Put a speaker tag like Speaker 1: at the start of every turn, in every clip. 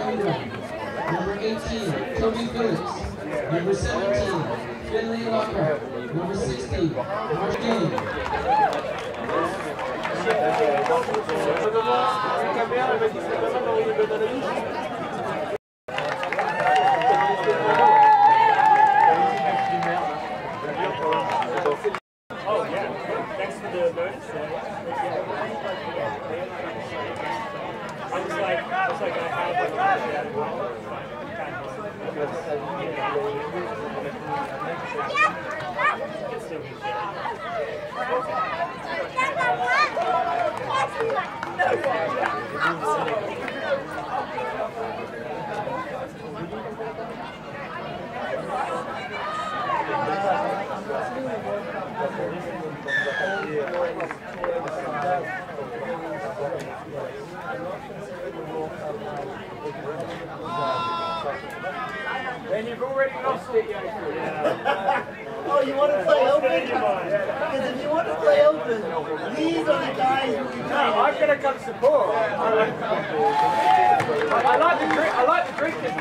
Speaker 1: Ingram. Number 18, Toby Phillips. Number 17, Finley Lockhart. Number 16, Mark.
Speaker 2: Oh, yeah. Thanks for the notice. I was like, I was like, I have like,
Speaker 3: And you've already lost it,
Speaker 4: Oh, you want to play open? Because if you want to play open, these are the guys who can
Speaker 3: No, I'm gonna come support. I like, I, I like the drink. I like the drinking.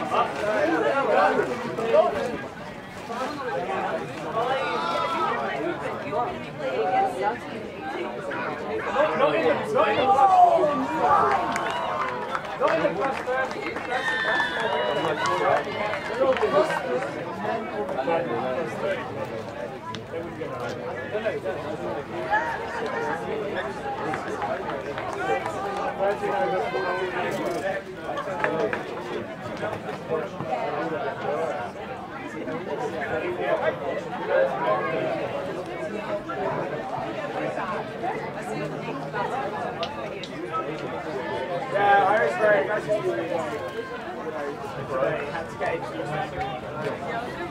Speaker 3: Not, not in the, not in the oh, not in the plus thirty. Yeah, Iris Gray, nice to you.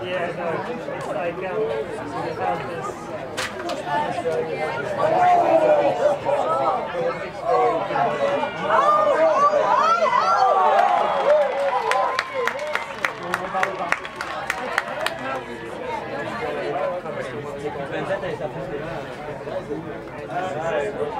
Speaker 2: Yeah, no, it's like, um, have this.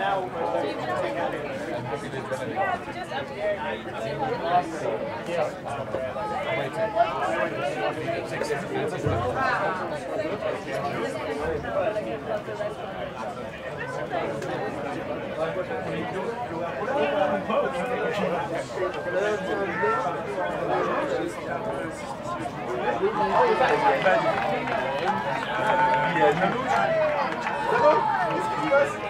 Speaker 2: Now like, it's, um, rugby sevens, so, yeah,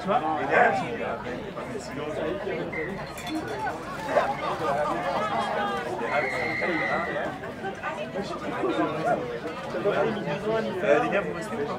Speaker 2: Tu vois
Speaker 4: euh, Les gars, vous restez ou pas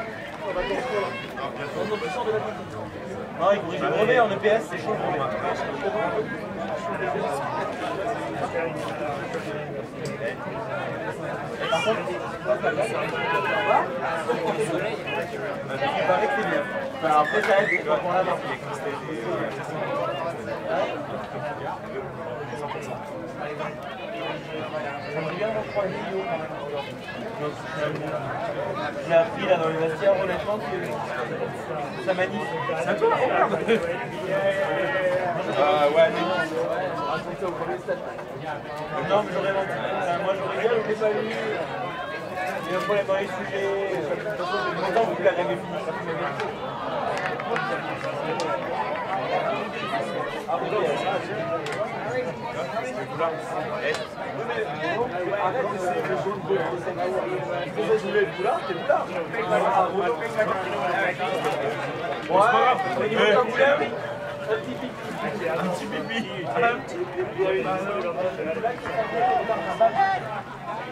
Speaker 3: Non, il corrige en EPS, c'est chaud brevet. Par contre, après, ça l'a. J'aimerais bien reprendre une vidéo. J'ai appris là dans les vestiaires, honnêtement, que ça manie. C'est à toi Oh merde Ah ouais, mais non, mais j'aurais menti. Moi j'aurais dit, je l'ai pas lu. Il y a un problème dans les sujets. De toute façon, j'ai longtemps vous l'avez fini. Un petit pipi. Un petit pipi.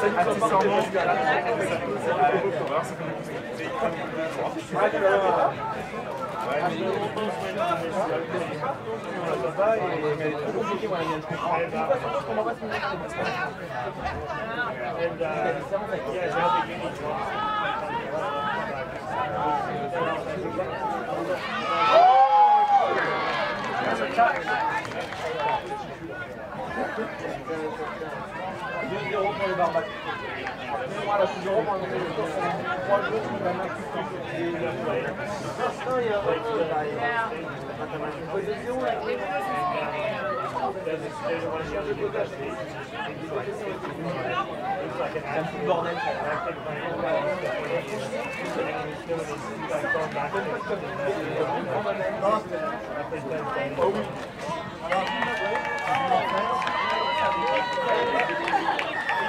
Speaker 2: I told you I can't run out of that.
Speaker 4: Moi, je suis hier.
Speaker 5: And, uh, yeah, I think you need to.
Speaker 3: C'est un bordel.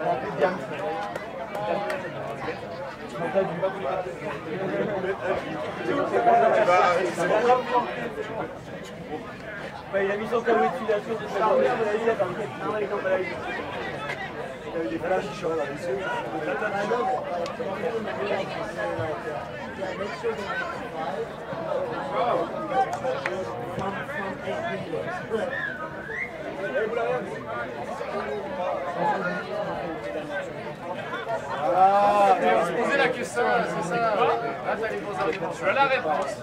Speaker 3: Il a mis son cadeau de filiation de sa mère, mais il a
Speaker 6: make it live.
Speaker 7: Posez la question, c'est ça. Là, t'allais poser la réponse. Tu as la réponse.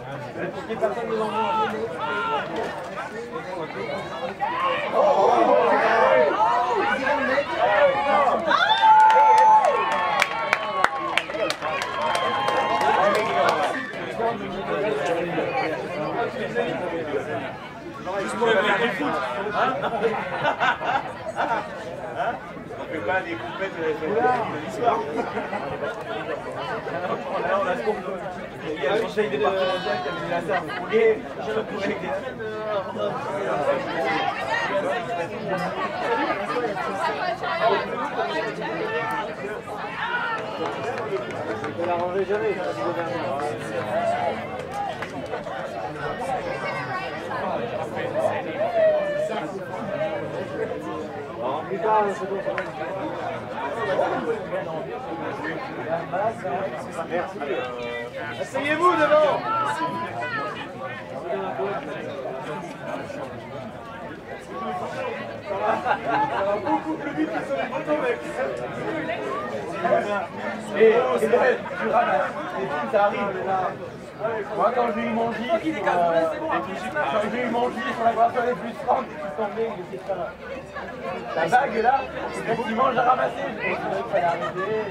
Speaker 3: Juste pour le foot. Hein Fait pas des coupettes de de l'histoire. On a ce. Il y a le conseil départemental qui mis la serve. Et je le pourrais des Je la rangerai Asseyez-vous devant beaucoup plus vite que sur les Et, et Noël, tu ramasses. Arrive. Moi, quand j'ai eu mon gif, euh, quand j'ai eu mon sur la plus 30, je suis tombé, là. La bague là, effectivement, j'ai ramassé. Je pensais qu'il fallait arrêter.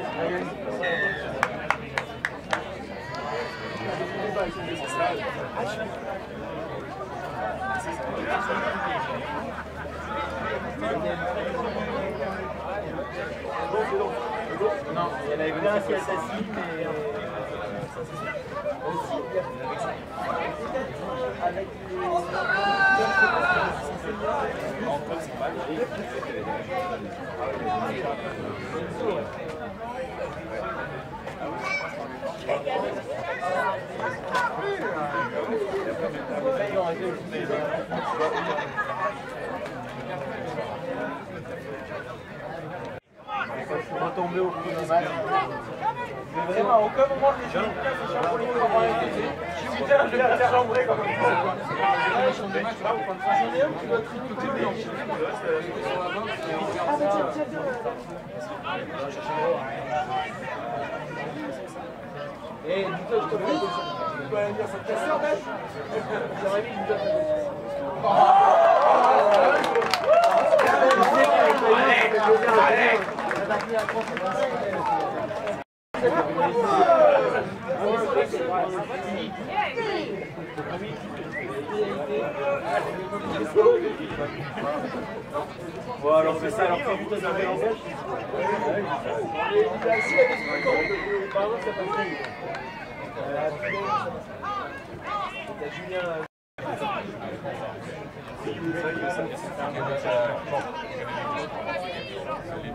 Speaker 3: Non, il y en avait bien mais. Aussi, avec Retombé au premier match, mais vraiment, à aucun moment me c'est chambouillé comment elle était. Putain, je vais la faire chambrer comme. Ah. Et dis-toi, je te prie, tu dois aller dire ça te casse. J'aurais mis une Bon, alors c'est ça, alors ça fait l'embauche. Il est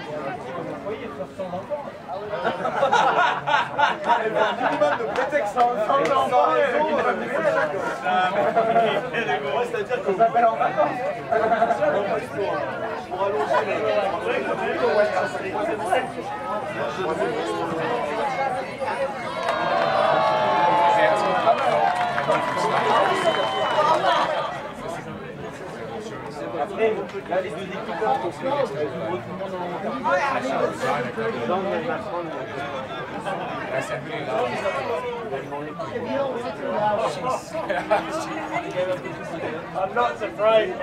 Speaker 3: Julien. minimum C'est-à-dire qu'on s'appelle en vacances. Là, les deux équipes, donc c'est tout le monde
Speaker 2: I'm not surprised. Nick.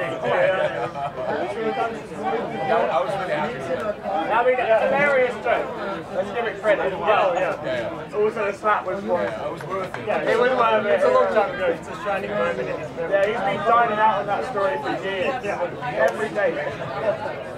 Speaker 2: I mean, it's hilarious joke. Let's give it credit. Yeah, yeah. yeah. Also, the slap was one. Yeah, it was worth it. Yeah, it was of it. It's a long time ago. It's a shining moment in his memory. Yeah, he's been dining out on that story for years. Yeah, every day.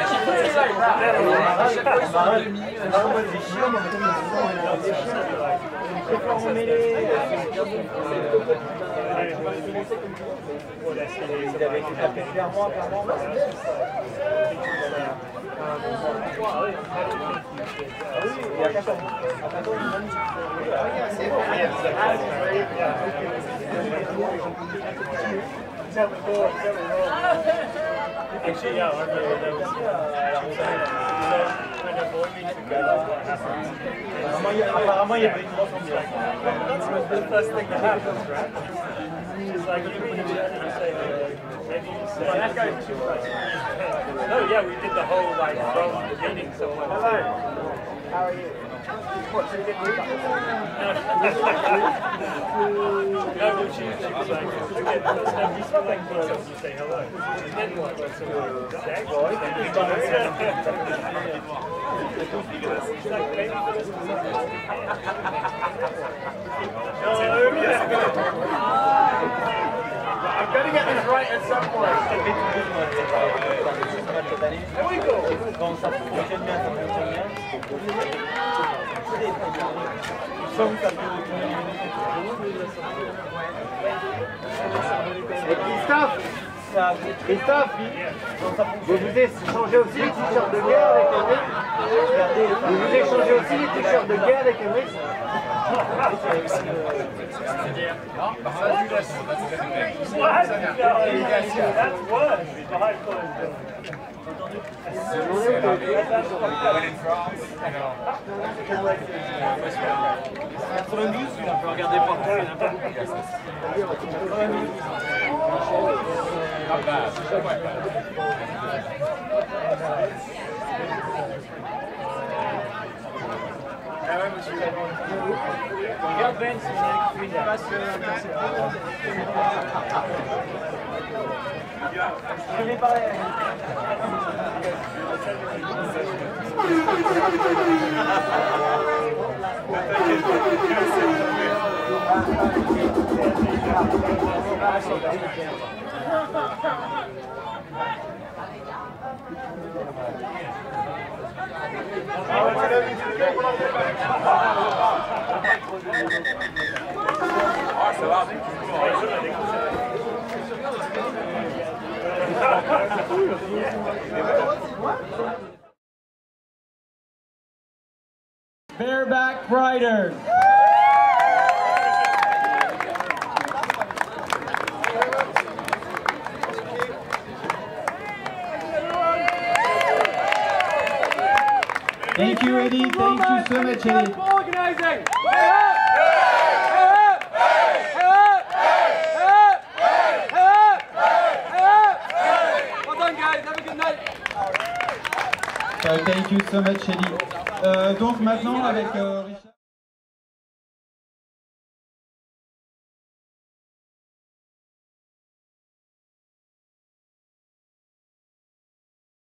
Speaker 2: Actually, yeah, That's the first thing that happens, right? It's like you and you say, uh, maybe you say. No, yeah, we did the whole like from the beginning. So hello,
Speaker 4: How are you?
Speaker 2: No, but she, she was like, forget the stuff you still like clothes, you say hello. And then what? So we're sex, boy. She's like, maybe for this
Speaker 4: I'm gonna get this right at some point.
Speaker 3: There we go.
Speaker 4: Et Christophe, vous vous échangez aussi les t-shirts de guerre avec Emmerich Vous vous échangez aussi les t-shirts de guerre avec Emmerich
Speaker 2: What? No, that's Regarde Ben, une.
Speaker 3: Je vais parler.
Speaker 1: Bareback Riders. Thank you, Eddie. Thank you so much, Eddie.
Speaker 7: Organizing. Well done, guys. Have a good night.
Speaker 1: Uh, thank you so much. Euh, donc maintenant avec euh.